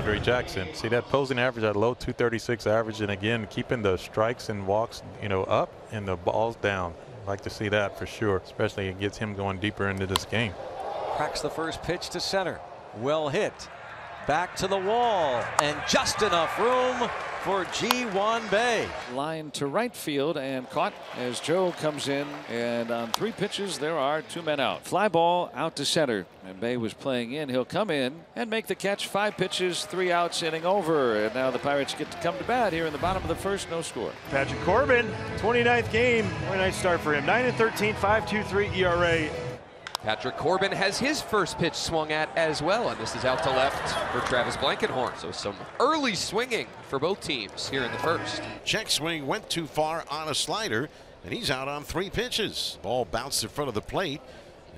Andre Jackson. See that posing average at low 236 average, and again keeping the strikes and walks, you know, up and the balls down. Like to see that for sure, especially it gets him going deeper into this game. Cracks the first pitch to center. Well hit. Back to the wall, and just enough room for Ji-hwan Bae. Line to right field and caught as Joe comes in. And on three pitches, there are two men out. Fly ball out to center. And Bae was playing in. He'll come in and make the catch. Five pitches, three outs, inning over. And now the Pirates get to come to bat here in the bottom of the first. No score. Patrick Corbin, 29th game. Very nice start for him. 9 and 13, 5.23 ERA. Patrick Corbin has his first pitch swung at as well, and this is out to left for Travis Blankenhorn. So some early swinging for both teams here in the first. Check swing went too far on a slider, and he's out on three pitches. Ball bounced in front of the plate,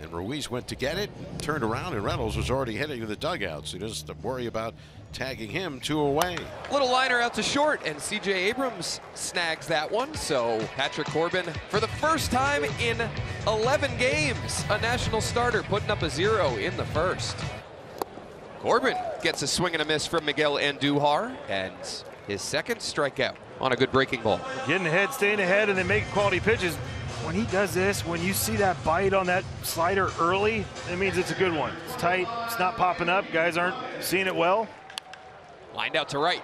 and Ruiz went to get it, turned around, and Reynolds was already heading to the dugout, so he doesn't have to worry about tagging him two away. Little liner out to short, and CJ Abrams snags that one. So Patrick Corbin, for the first time in 11 games, a national starter putting up a zero in the first. Corbin gets a swing and a miss from Miguel Andujar, and his second strikeout on a good breaking ball. Getting ahead, staying ahead, and then making quality pitches. When he does this, when you see that bite on that slider early, it means it's a good one. It's tight, it's not popping up. Guys aren't seeing it well. Lined out to right.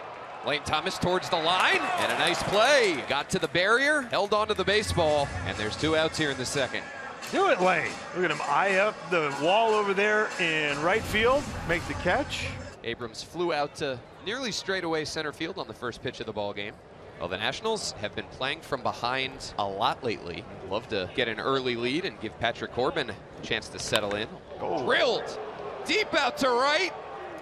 Lane Thomas towards the line, and a nice play. Got to the barrier, held onto the baseball, and there's two outs here in the second. Do it, Lane. Look at him eye up the wall over there in right field, make the catch. Abrams flew out to nearly straightaway center field on the first pitch of the ball game. Well, the Nationals have been playing from behind a lot lately. Love to get an early lead and give Patrick Corbin a chance to settle in. Oh. Drilled deep out to right.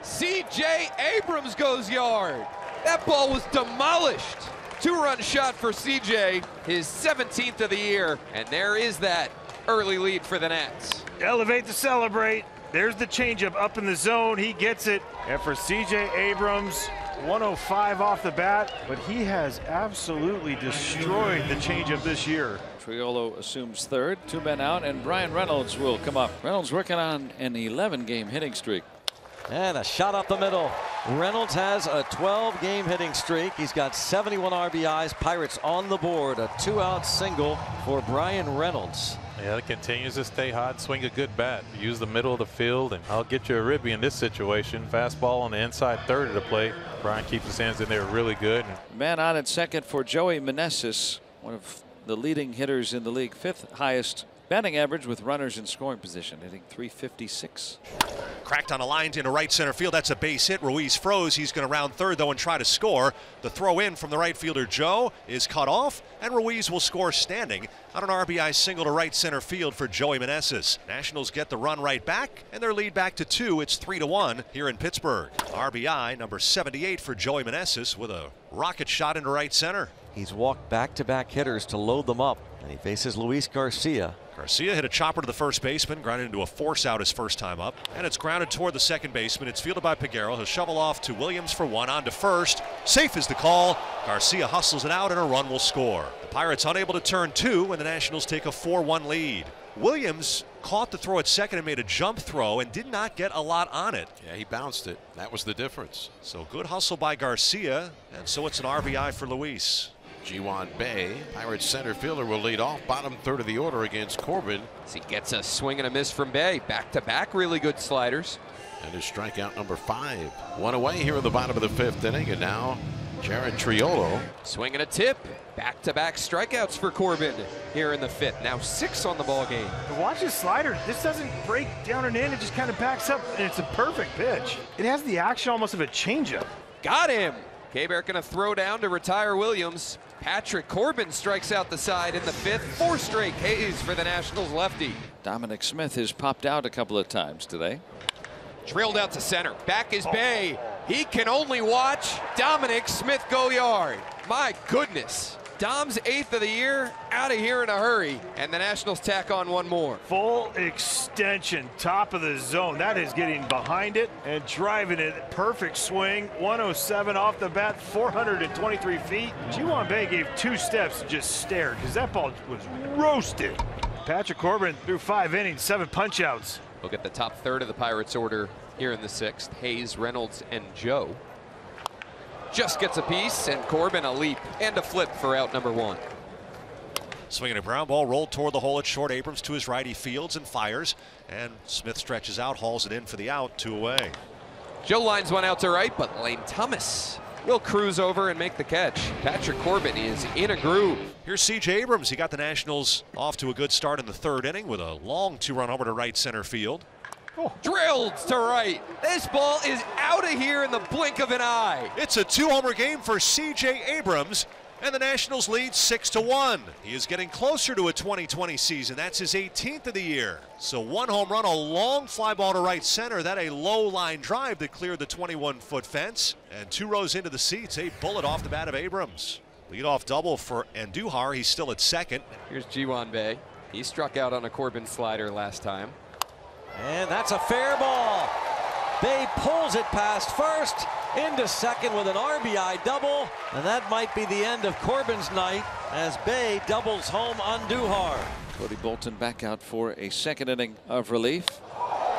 C.J. Abrams goes yard. That ball was demolished. Two-run shot for C.J., his 17th of the year, and there is that early lead for the Nats. Elevate to celebrate. There's the changeup up in the zone. He gets it. And for C.J. Abrams, 105 off the bat, but he has absolutely destroyed the changeup this year. Triolo assumes third, two men out, and Bryan Reynolds will come up. Reynolds working on an 11 game hitting streak. And a shot up the middle. Reynolds has a 12 game hitting streak. He's got 71 RBIs. Pirates on the board. A two out single for Bryan Reynolds. Yeah, it continues to stay hot. Swing a good bat. Use the middle of the field, and I'll get you a ribby in this situation. Fastball on the inside third of the plate. Brian keeps his hands in there really good. Man on at second for Joey Meneses, one of the leading hitters in the league, fifth highest batting average with runners in scoring position, hitting 356. Cracked on a line into right center field. That's a base hit. Ruiz froze. He's going to round third, though, and try to score. The throw in from the right fielder, Joe, is cut off, and Ruiz will score standing on an RBI single to right center field for Joey Meneses. Nationals get the run right back, and their lead back to two. It's three to one here in Pittsburgh. RBI number 78 for Joey Meneses with a rocket shot into right center. He's walked back to back hitters to load them up, and he faces Luis Garcia. Garcia hit a chopper to the first baseman, grounded into a force out his first time up. And it's grounded toward the second baseman. It's fielded by Peguero. He'll shovel off to Williams for one. On to first. Safe is the call. Garcia hustles it out, and a run will score. The Pirates unable to turn two when the Nationals take a 4 1 lead. Williams caught the throw at second and made a jump throw and did not get a lot on it. Yeah, he bounced it. That was the difference. So good hustle by Garcia, and so it's an RBI for Luis. Ji-hwan Bae, Pirates center fielder, will lead off bottom third of the order against Corbin. As he gets a swing and a miss from Bae. Back to back, really good sliders. And his strikeout number five. One away here in the bottom of the fifth inning, and now Jared Triolo. Swing and a tip. Back to back strikeouts for Corbin here in the fifth. Now six on the ball game. Watch his slider. This doesn't break down and in. It just kind of backs up, and it's a perfect pitch. It has the action almost of a changeup. Got him. Keibert going to throw down to retire Williams. Patrick Corbin strikes out the side in the fifth. Four straight Ks for the Nationals lefty. Dominic Smith has popped out a couple of times today. Drilled out to center. Back is Bae. He can only watch Dominic Smith go yard. My goodness. Dom's eighth of the year, out of here in a hurry. And the Nationals tack on one more. Full extension, top of the zone. That is getting behind it and driving it. Perfect swing. 107 off the bat, 423 feet. Ji-hwan Bae gave two steps and just stared because that ball was roasted. Patrick Corbin threw five innings, seven punchouts. Look at the top third of the Pirates order here in the sixth. Hayes, Reynolds, and Joe. Just gets a piece, and Corbin a leap and a flip for out number one. Swinging a ground ball rolled toward the hole at short. Abrams to his right. He fields and fires. And Smith stretches out, hauls it in for the out, two away. Joe lines one out to right, but Lane Thomas will cruise over and make the catch. Patrick Corbin is in a groove. Here's C.J. Abrams. He got the Nationals off to a good start in the third inning with a long two-run homer to right center field. Drilled to right. This ball is out of here in the blink of an eye. It's a two-homer game for C.J. Abrams. And the Nationals lead 6 to 1. He is getting closer to a 2020 season. That's his 18th of the year. So one home run, a long fly ball to right center, that a low line drive that cleared the 21 foot fence. And two rows into the seats, a bullet off the bat of Abrams. Leadoff double for Andujar. He's still at second. Here's Ji-hwan He struck out on a Corbin slider last time. And that's a fair ball. Bae pulls it past first into second with an RBI double. And that might be the end of Corbin's night as Bae doubles home Andujar. Cody Bolton back out for a second inning of relief.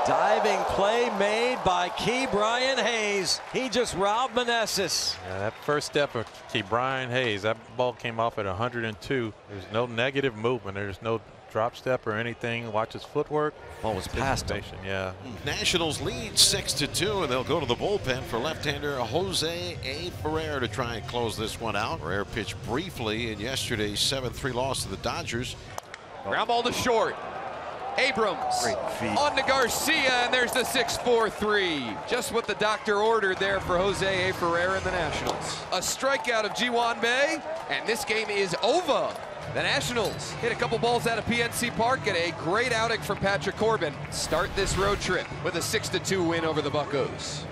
Diving play made by Ke'Bryan Hayes. He just robbed Meneses. Yeah, that first step of Ke'Bryan Hayes, that ball came off at 102. There's no negative movement. There's no drop step or anything. Watch his footwork. Ball was past him. Yeah. Hmm. Nationals lead 6 to 2, and they'll go to the bullpen for left-hander Jose A. Ferrer to try and close this one out. Ferrer pitched briefly in yesterday's 7-3 loss to the Dodgers. Ground ball to short. Abrams on to Garcia, and there's the 6-4-3. Just what the doctor ordered there for Jose A. Ferrer and the Nationals. A strikeout of Ji-hwan Bae, and this game is over. The Nationals hit a couple balls out of PNC Park and a great outing from Patrick Corbin. Start this road trip with a 6-2 win over the Buccos.